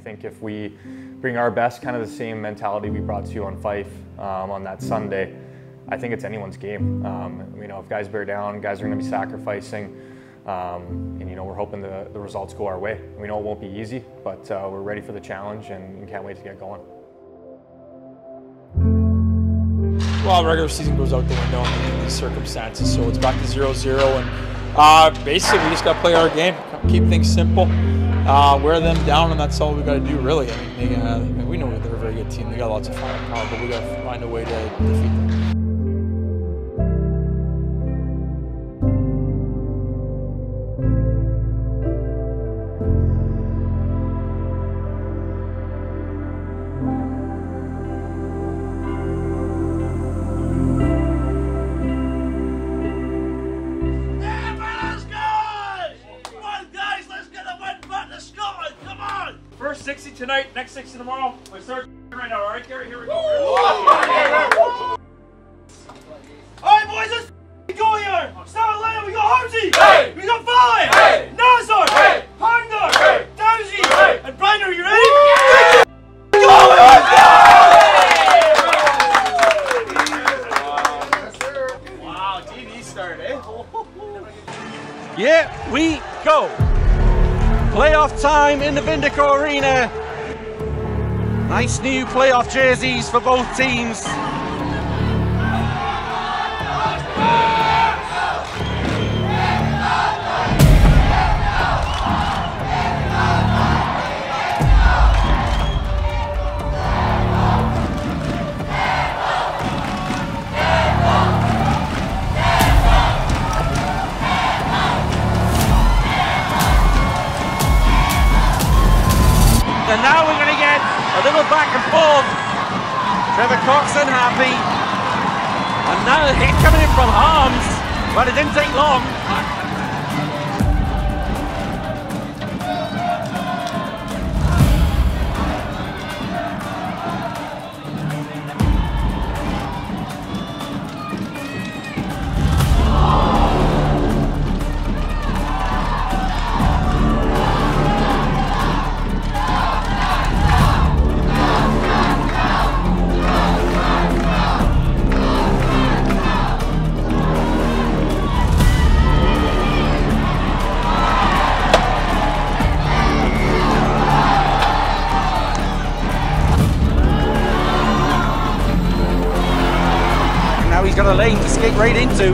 think if we bring our best, kind of the same mentality we brought to you on Fife um, on that Sunday, I think it's anyone's game. Um, you know, if guys bear down, guys are going to be sacrificing. Um, and you know we're hoping the, the results go our way. We know it won't be easy, but uh, we're ready for the challenge and, and can't wait to get going. Well, regular season goes out the window in these circumstances, so it's back to 0-0, and uh, basically we just got to play our game, keep things simple, uh, wear them down, and that's all we got to do, really. I mean, they, uh, I mean, we know they're a very good team. They got lots of firepower, but we got to find a way to defeat them. Next 60 tomorrow. We start right now, all right, Gary? Here we go. New playoff jerseys for both teams. Trevor Coxon happy. And now hit coming in from Harms. But it didn't take long. A lane to skate right into.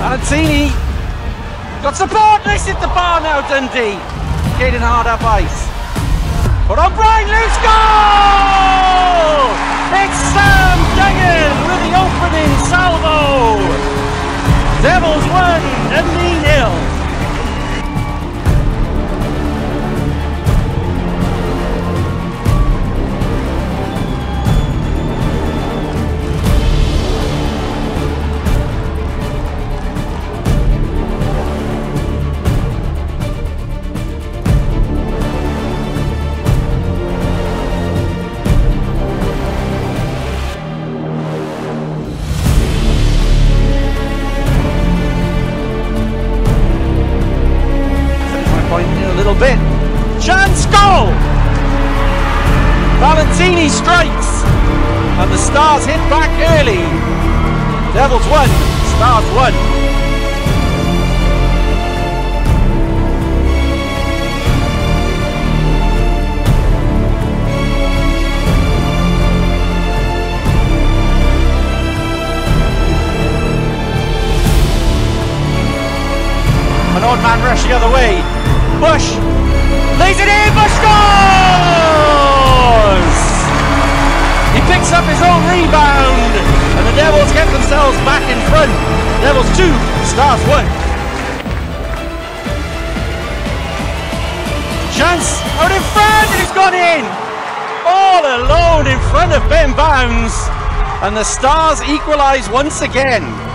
Valentini got support. Nice hit the bar now, Dundee. Skating hard up ice. But on Brian Luke's goal! It's Sam Duggan with the opening salvo. Devils won, Dundee nil. Little bit. Chance goal! Valentini strikes, and the Stars hit back early. Devils won, Stars won. An odd man rush the other way. Bush lays it in. Bush scores! He picks up his own rebound, and the Devils get themselves back in front. Devils two, Stars one. Chance out in front, and he's gone in. All alone in front of Ben Bowns, and the Stars equalise once again.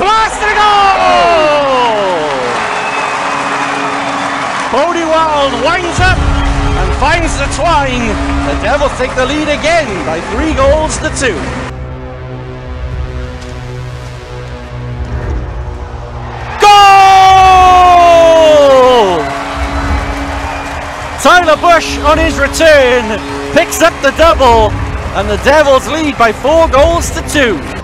Blasted goal! Bodie Wild winds up and finds the twine. The Devils take the lead again by three goals to two. Goal! Tyler Bush on his return picks up the double, and the Devils lead by four goals to two.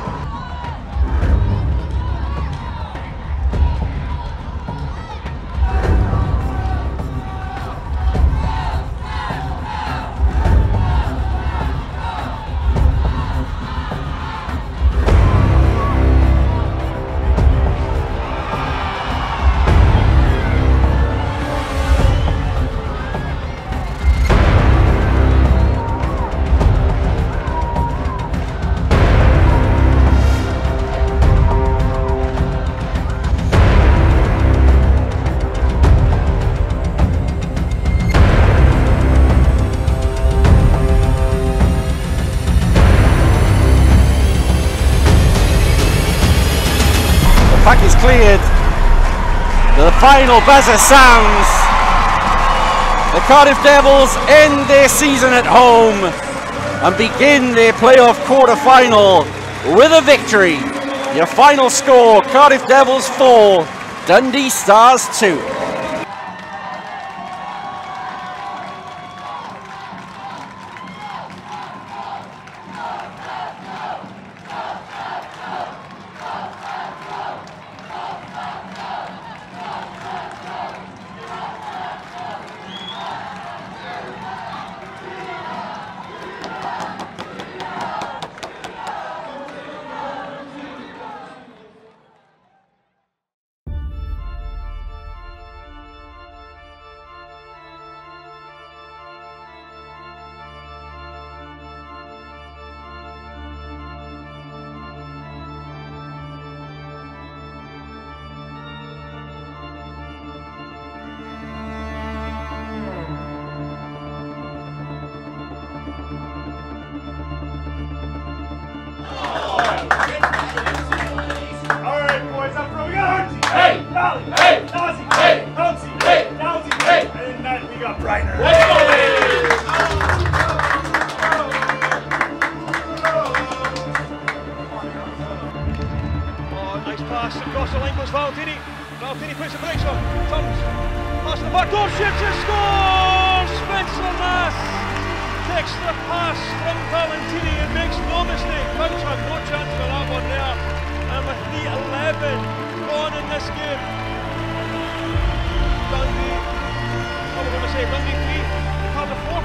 Puck is cleared. The final buzzer sounds. The Cardiff Devils end their season at home and begin their playoff quarter final with a victory. Your final score Cardiff Devils 4, Dundee Stars 2. Dolly. Hey! Nazi. Hey! Humpsy. Hey! Dowsy. Hey! And then we got Briner. Oh, nice pass across the line goes Valentini. Valentini puts the brakes on, turns, the back door, shoots scores! Spencer Naas takes the pass from Valentini and makes no mistake. Bowns had no chance for that one there. And with 3-11 gone in this game. Say? Dundee 3, Cardiff 4.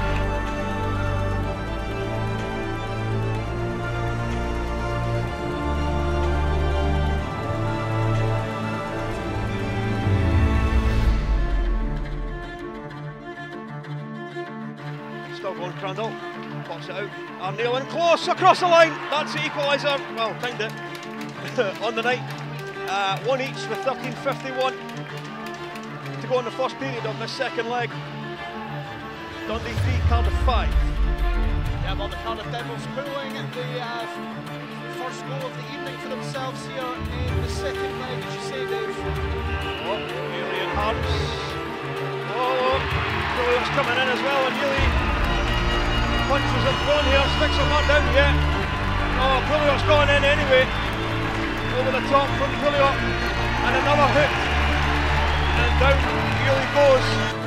Still Crandall. Pops it out. Arneil in close across the line. That's the equaliser. Well, timed it on the night. Uh, one each with 13.51 to go in the first period of this second leg. Dundee 3, Cardiff 5. Yeah, well, the Cardiff Devils pulling the uh, first goal of the evening for themselves here in the second leg, as you say, Dave. Oh, Neely and Harms. Oh, Williams coming in as well, and Neely punches it thrown here. Sticks are not down yet. Oh, Pulliot's gone in anyway. Over the top from Pulliot. And another hook. And down Neely goes.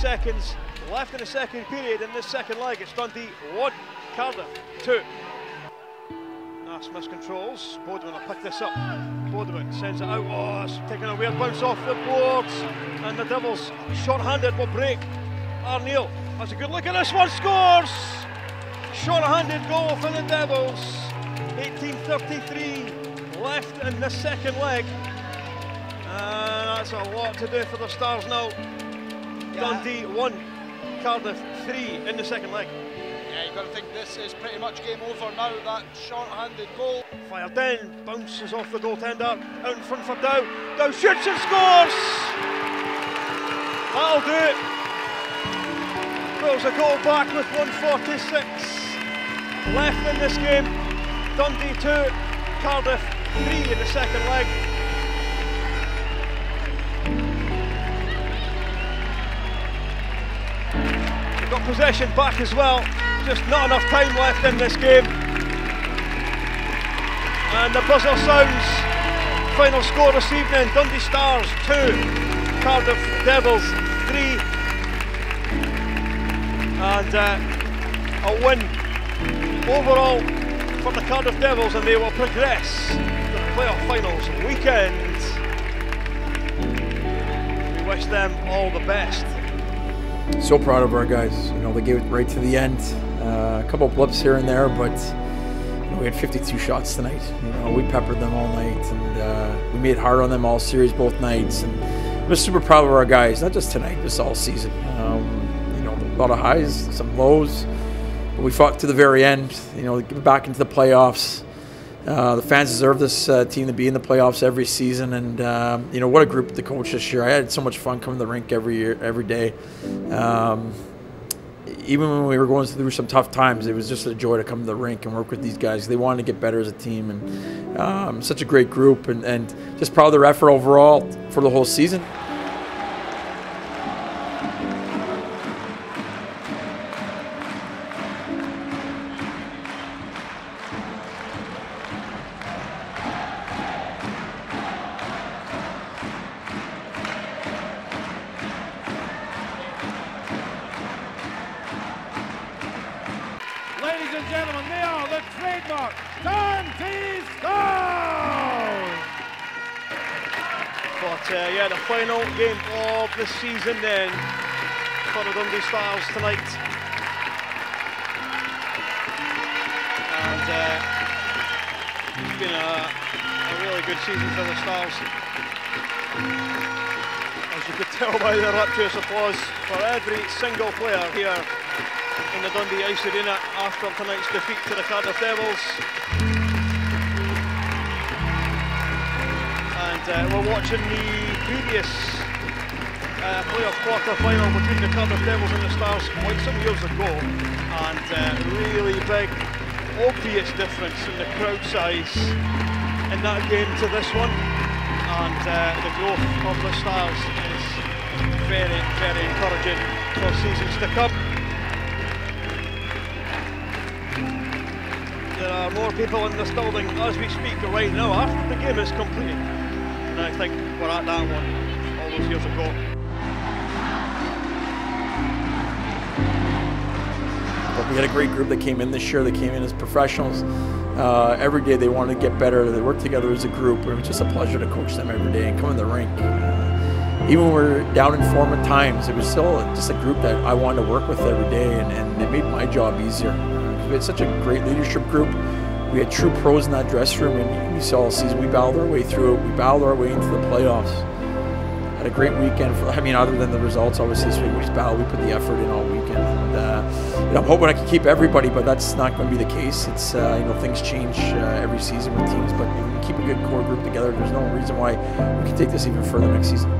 Seconds left in the second period in this second leg. It's Dundee 1, Cardiff 2. Naas miscontrols. Bodwin will pick this up. Bodwin sends it out. Oh, it's taking a weird bounce off the boards. And the Devils, short-handed, will break. Arneil has a good look at this one. Scores! Short-handed goal for the Devils. 18.33 left in the second leg. And that's a lot to do for the Stars now. Dundee 1, Cardiff 3 in the second leg. Yeah, you've got to think this is pretty much game over now. That short-handed goal. Fired in, bounces off the goaltender, out in front for Dow. Dow shoots and scores! That'll do it. Throws a goal back with 146 left in this game. Dundee 2, Cardiff 3 in the second leg. Got possession back as well, just not enough time left in this game. And the buzzer sounds. Final score this evening Dundee Stars 2, Cardiff Devils 3. And uh, a win overall for the Cardiff Devils, and they will progress to the playoff finals weekend. We wish them all the best. So proud of our guys. You know, they gave it right to the end. Uh, a couple blips here and there, but you know, we had 52 shots tonight. You know, we peppered them all night, and uh, we made hard on them all series, both nights. And I'm just super proud of our guys, not just tonight, just all season. Um, you know, a lot of highs, some lows, but we fought to the very end. You know, back into the playoffs. Uh, the fans deserve this uh, team to be in the playoffs every season, and um, you know what a group to coach this year. I had so much fun coming to the rink every year, every day. Um, even when we were going through some tough times, it was just a joy to come to the rink and work with these guys. They wanted to get better as a team, and um, such a great group, and, and just proud of their effort overall for the whole season. Trademark! But uh, yeah, the final game of the season then for the Dundee Stars tonight. And uh, it's been a, a really good season for the Stars. As you could tell by the rapturous applause for every single player here in the Dundee Ice Arena after tonight's defeat to the Cardiff Devils. and uh, we're watching the previous uh, playoff quarter final between the Cardiff Devils and the Stars quite some years ago. And uh, really big obvious difference in the crowd size in that game to this one. And uh, the growth of the Stars is very very encouraging for seasons to come are more people in this building as we speak right now after the game is completed and I think we're at that one all those years ago. We had a great group that came in this year. They came in as professionals. Uh, every day they wanted to get better. They worked together as a group. It was just a pleasure to coach them every day and come in the rink. Uh, even when we were down in form at times, it was still just a group that I wanted to work with every day, and, and it made my job easier. Uh, we had such a great leadership group. We had true pros in that dressing room, and you saw all season we battled our way through it. We battled our way into the playoffs. Had a great weekend. For, I mean, other than the results, obviously, this week we just battled. We put the effort in all weekend. And, uh, I'm hoping I can keep everybody, but that's not going to be the case. It's uh, you know things change uh, every season with teams, but if we keep a good core group together, there's no reason why we can take this even further next season.